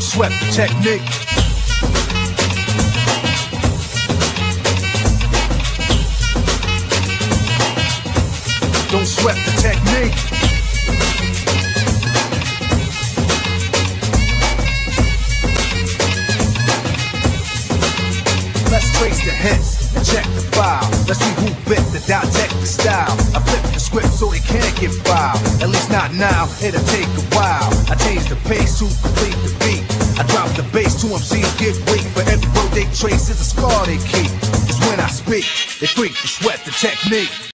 sweat the technique. Don't sweat the technique. Let's trace the hits and check the file. Let's see who bit the dissect the style. I flip the script so they can't get filed. At least not now, it'll take a while. I change the pace to complete the bass to MCs get weak. For every road they trace is a scar they keep. Cause when I speak, they freak to sweat the technique.